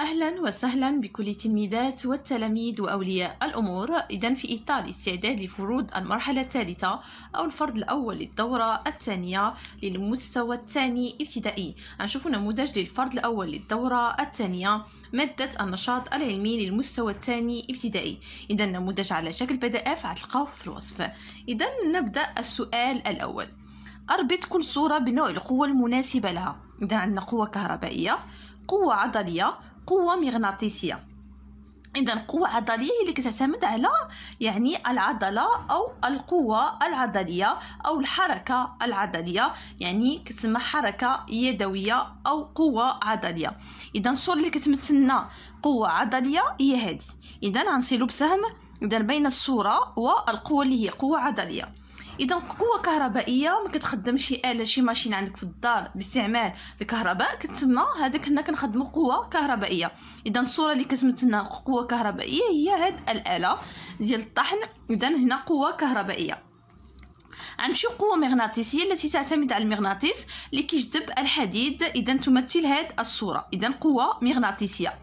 أهلا وسهلا بكل تلميذات والتلاميذ وأولياء الأمور. إذا في إطار استعداد لفروض المرحلة الثالثة أو الفرض الأول للدورة الثانية للمستوى الثاني ابتدائي. نشوف نموذج للفرض الأول للدورة الثانية مادة النشاط العلمي للمستوى الثاني ابتدائي. إذا نموذج على شكل بي دي اف في الوصف. إذا نبدأ السؤال الأول أربط كل صورة بنوع القوة المناسبة لها. إذا عندنا قوة كهربائية قوة عضلية قوة مغناطيسية. اذا قوة عضلية هي اللي كتعتمد على يعني العضلة أو القوة العضلية أو الحركة العضلية. يعني كتسمى حركة يدوية أو قوة عضلية. اذا الصورة اللي كتمثلنا قوة عضلية هي هذه. اذا غنصيلو بسهم. اذا بين الصورة والقوة اللي هي قوة عضلية. اذا قوة كهربائية ما كتخدمش شي آلة شي ماشين عندك في الدار باستعمال الكهرباء كتسمى هذاك هنا كنخدموا قوة كهربائية. اذا الصورة اللي كتمثلنا قوة كهربائية هي هاد الآلة ديال الطحن. اذا هنا قوة كهربائية. غنمشيو قوة مغناطيسية التي تعتمد على المغناطيس اللي كيجذب الحديد. اذا تمثل هاد الصورة. اذا قوة مغناطيسية.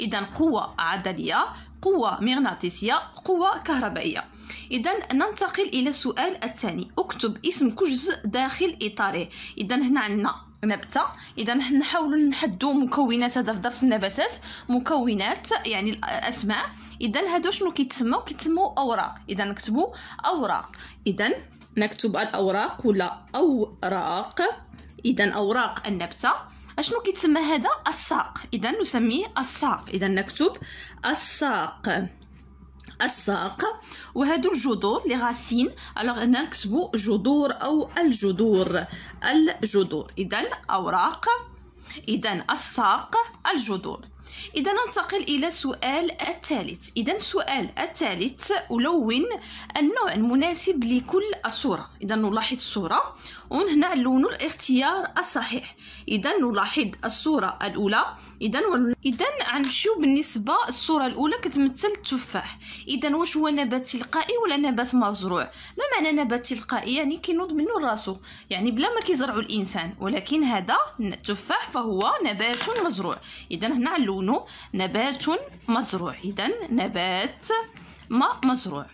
اذا قوة عضلية قوة مغناطيسية قوة كهربائية. اذا ننتقل إلى السؤال الثاني. اكتب اسم كل جزء داخل إطاره. اذا هنا عندنا نبتة. اذا نحاولوا نحدوا مكونات هذا في درس النباتات. مكونات يعني الأسماء. اذا هادو شنو كيتسموا كيتسموا أوراق. اذا نكتبوا أوراق. اذا نكتب الأوراق ولا أوراق. اذا أوراق النبتة. أشنو كيتسمى هذا؟ الساق. اذا نسميه الساق. اذا نكتب الساق. الساق. وهادو الجذور لي غاسين. الوغ هنا نكتبو جذور أو الجذور. الجذور. اذا أوراق. اذا الساق الجذور. إذا ننتقل إلى السؤال الثالث. إذا السؤال الثالث ألون النوع المناسب لكل الصورة. إذا نلاحظ الصورة وهنا اللون الاختيار الصحيح. إذا نلاحظ الصورة الأولى. إذا إذا غنمشيو بالنسبة الصورة الأولى كتمثل التفاح. إذا واش هو نبات تلقائي ولا نبات مزروع؟ ما معنى نبات تلقائي؟ يعني كينوض منه راسو. يعني بلا ما كيزرعو الإنسان. ولكن هذا التفاح فهو نبات مزروع. إذا هنا اللون نبات مزروع. إذا نبات ما مزروع.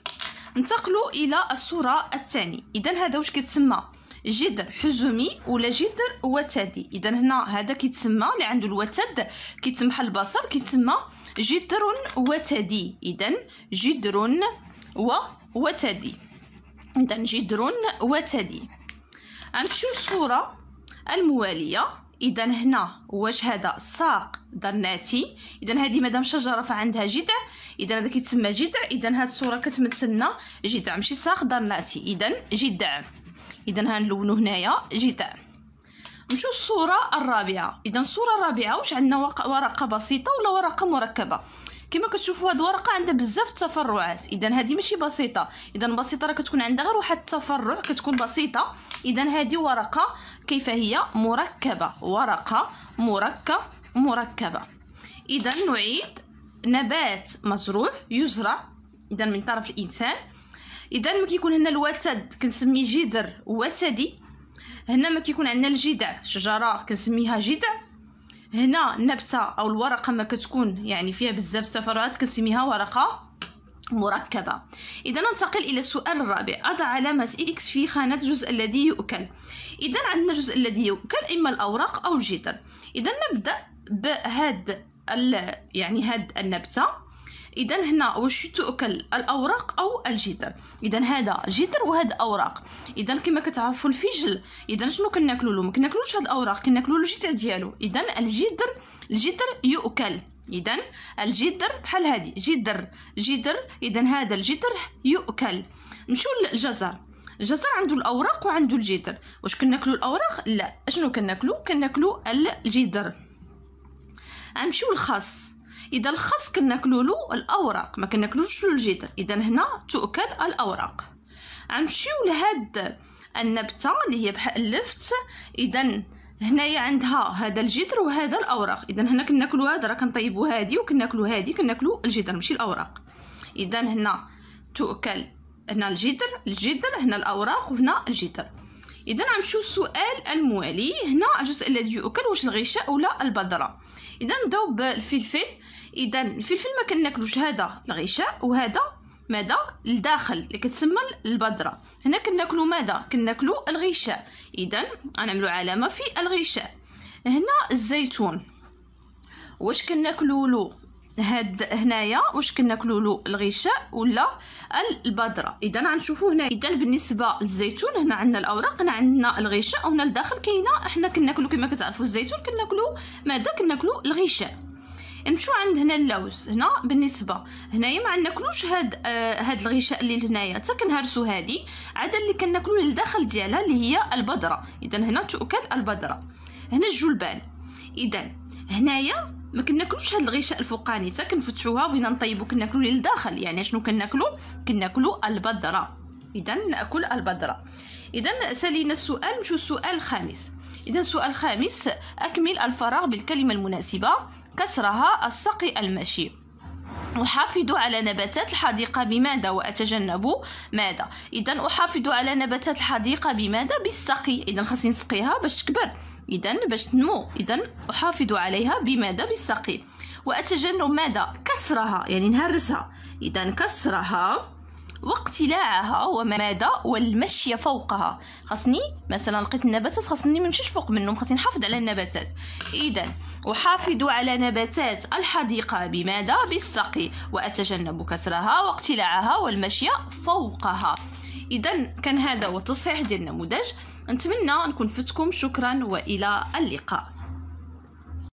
ننتقلوا إلى الصورة الثانية. إذا هذا واش كيتسمى؟ جدر حزمي ولا جدر وتدي اذا هنا هذا كيتسمى اللي عنده الوتد كيتسمى البصر كيتسمى جدر وتدي اذا جدر و وتدي اذا جدر وتدي غنمشيو الصورة الموالية. اذا هنا واش هذا؟ ساق. درناتي اذا هذه مادام شجرة فعندها جذع اذا هذا كيتسمى جذع اذا هذه الصورة كتمثلنا جذع ماشي ساق درناتي اذا جذع اذا هنلونو هنايا جذع نمشيو الصورة الرابعة؟ اذا الصورة الرابعة واش عندنا ورقة بسيطة ولا ورقة مركبة؟ كما كتشوفوا هاد الورقة عندها بزاف التفرعات. إذا هذه ماشي بسيطة. إذا بسيطة راه كتكون عندها غير واحد التفرع كتكون بسيطة. إذا هذه ورقة كيف هي؟ مركبة. ورقة مركب مركبة. إذا نعيد. نبات مزروع. يزرع. إذا من طرف الإنسان. إذا ما كيكون هنا الوتد كنسميه جذر وتدي. هنا ما كيكون عندنا الجذع. شجرة كنسميها جذع. هنا النبتة أو الورقة ما كتكون يعني فيها بزاف التفرعات كنسميها ورقة مركبة. إذا ننتقل إلى السؤال الرابع. أضع علامة إكس في خانة الجزء الذي يؤكل. إذا عندنا الجزء الذي يؤكل إما الأوراق أو الجدر. إذا نبدأ بهاد يعني هاد النبتة. اذا هنا واش تؤكل الأوراق أو الجدر. اذا هذا جدر وهذا أوراق. اذا كما كتعرفوا الفجل. اذا شنو كناكلوا له ما كناكلوش هاد الأوراق كناكلوا الجدر ديالو. اذا الجدر الجدر يؤكل. اذا الجدر بحال هادي جدر جدر. اذا هذا الجدر يؤكل. نمشيو للجزر. الجزر عنده الأوراق وعنده الجدر. واش كناكلوا الأوراق؟ لا. اشنو كناكلوا كناكلوا الجدر. غنمشيو للخس إذا الخس كناكلو له الأوراق ما كناكلوش له الجدر. إذا هنا تؤكل الأوراق. غنمشيو لهاد النبتة اللي هي بحال اللفت. إذا هنايا عندها هذا الجدر وهذا الأوراق. إذا هنا كناكلو هذا راه كنطيبو هادي وكناكلو هادي كناكلو الجدر ماشي الأوراق. إذا هنا تؤكل هنا الجدر الجدر هنا الأوراق وهنا الجدر. إذا غنمشيو السؤال الموالي. هنا الجزء الذي يؤكل واش الغشاء ولا البذرة. إذا نبداو بالفلفل. إذا الفلفل ما كناكلوش هذا الغشاء وهذا ماذا؟ الداخل اللي كتسمى البذرة. هنا كناكلو ماذا؟ كناكلو الغشاء. إذا غنعملو علامة في الغشاء. هنا الزيتون. واش كناكلو له هاد هنايا واش كناكلو له الغشاء ولا البذره إذا غنشوفوا هنا إذا بالنسبة للزيتون هنا عندنا الأوراق هنا عندنا الغشاء وهنا الداخل كاينة. إحنا كناكلو كما كتعرفوا الزيتون كناكلو ماذا كناكلو الغشاء. نمشيو عند هنا اللوز هنا بالنسبة هنايا ما ناكلوش هاد آه هاد الغشاء اللي هنايا حتى كنهرسو هادي عاد اللي كناكلو للداخل ديالها اللي هي البذره إذا هنا تؤكل البذره هنا الجلبان. إذا هنايا ما كناكلوش هاد الغشاء الفوقاني حتى كنفتحوها بغينا نطيبو كناكلو للداخل يعني شنو كناكلو؟ كناكلو البذره اذا نأكل البذره اذا سألينا السؤال نمشيو السؤال الخامس. اذا السؤال الخامس أكمل الفراغ بالكلمة المناسبة كسرها السقي المشي. أحافظ على نباتات الحديقة بماذا وأتجنب؟ ماذا؟ إذا أحافظ على نباتات الحديقة بماذا؟ بالسقي. إذا خاصني نسقيها باش تكبر. إذا باش تنمو. إذا أحافظ عليها بماذا؟ بالسقي. وأتجنب ماذا؟ كسرها. يعني نهرسها. إذا كسرها. واقتلاعها وماذا والمشي فوقها. خاصني مثلا لقيت النباتات خاصني ما نمشيش فوق منهم خاصني نحافظ على النباتات. اذا أحافظ على نباتات الحديقة بماذا؟ بالسقي. وأتجنب كسرها واقتلاعها والمشي فوقها. اذا كان هذا هو التصحيح ديال النموذج. نتمنى نكون فتكم. شكرا وإلى اللقاء.